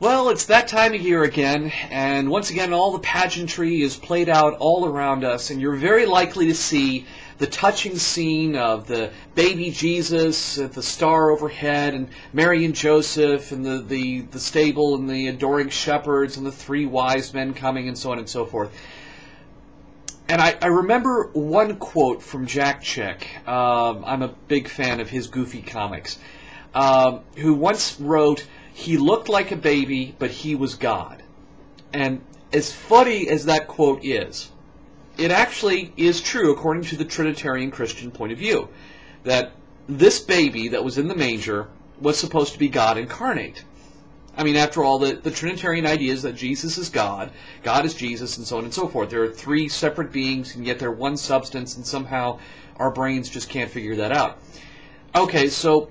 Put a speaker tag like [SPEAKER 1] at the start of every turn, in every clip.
[SPEAKER 1] Well, it's that time of year again, and once again, all the pageantry is played out all around us, and you're very likely to see the touching scene of the baby Jesus at the star overhead, and Mary and Joseph, and the, the, the stable, and the adoring shepherds, and the three wise men coming, and so on and so forth. And I, I remember one quote from Jack Chick. Um, I'm a big fan of his goofy comics. Um, who once wrote, he looked like a baby, but he was God. And as funny as that quote is, it actually is true according to the Trinitarian Christian point of view. That this baby that was in the manger was supposed to be God incarnate. I mean, after all, the, the Trinitarian idea is that Jesus is God, God is Jesus, and so on and so forth. There are three separate beings, and yet they're one substance, and somehow our brains just can't figure that out. Okay, so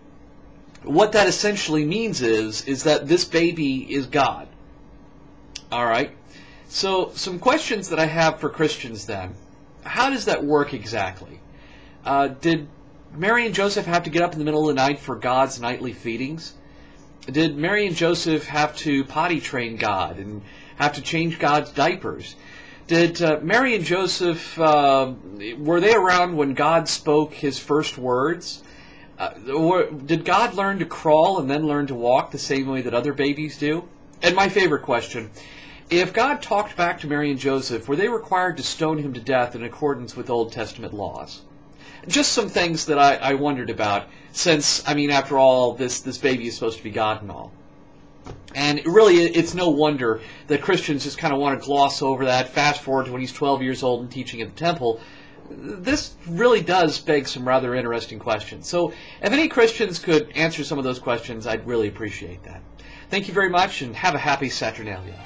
[SPEAKER 1] what that essentially means is is that this baby is God. All right. So some questions that I have for Christians then. How does that work exactly? Uh, did Mary and Joseph have to get up in the middle of the night for God's nightly feedings? Did Mary and Joseph have to potty train God and have to change God's diapers? Did uh, Mary and Joseph uh, were they around when God spoke His first words? Uh, did God learn to crawl and then learn to walk the same way that other babies do? And my favorite question if God talked back to Mary and Joseph, were they required to stone him to death in accordance with Old Testament laws? Just some things that I, I wondered about, since, I mean, after all, this, this baby is supposed to be God and all. And really, it's no wonder that Christians just kind of want to gloss over that, fast forward to when he's 12 years old and teaching at the temple, this really does beg some rather interesting questions. So if any Christians could answer some of those questions, I'd really appreciate that. Thank you very much and have a happy Saturnalia.